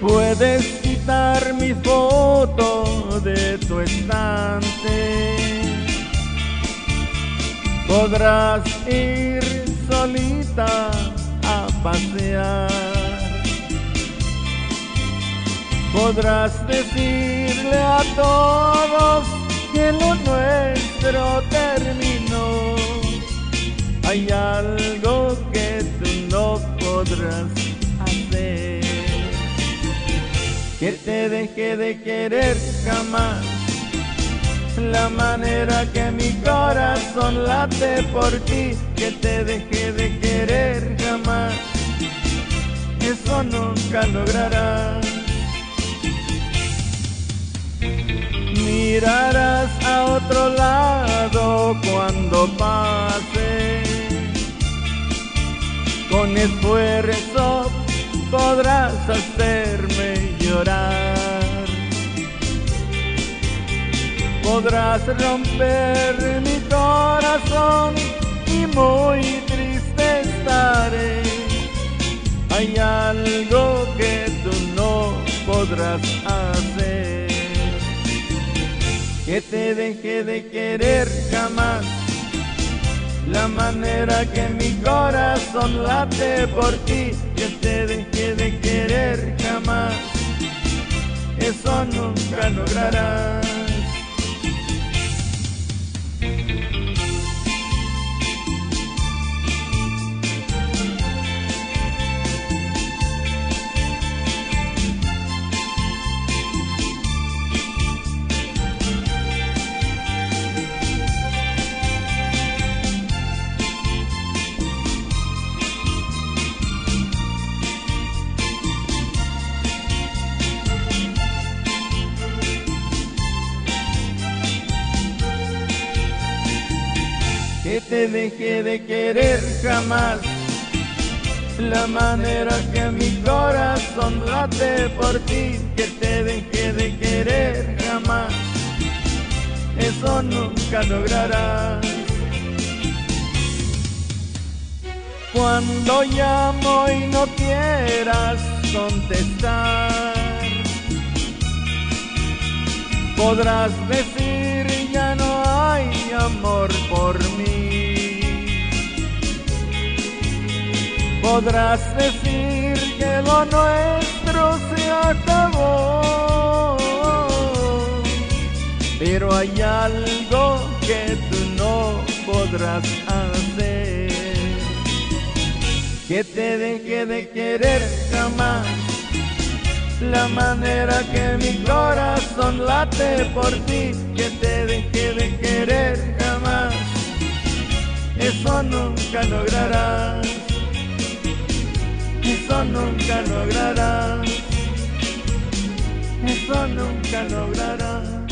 Puedes quitar mi foto de tu estante. Podrás ir solita a pasear. Podrás decirle a todos que lo nuestro terminó. Hay algo que tú no podrás Que te deje de querer jamás. La manera que mi corazón late por ti, que te deje de querer jamás. Eso nunca lograrás. mirarás a otro lado cuando pase. Podrás hacerme llorar. Podrás romper mi corazón y muy triste estaré. Hay algo que tú no podrás hacer que te deje de querer jamás. La manera que mi corazón late por ti, que te deje de querer jamás. Eso nunca lograrás. Te deje de querer jamás. La manera que mi corazón late por ti, que te deje de querer jamás. Eso nunca lograrás. Cuando llamo y no quieras contestar, podrás decir ya no hay amor por mí. Podrás decir que lo nuestro se acabó, pero hay algo que tú no podrás hacer, que te deje de querer jamás. La manera que mi corazón late por ti, que te deje de querer jamás. Eso nunca lograrás, nunca lograrás, eso nunca lograrás.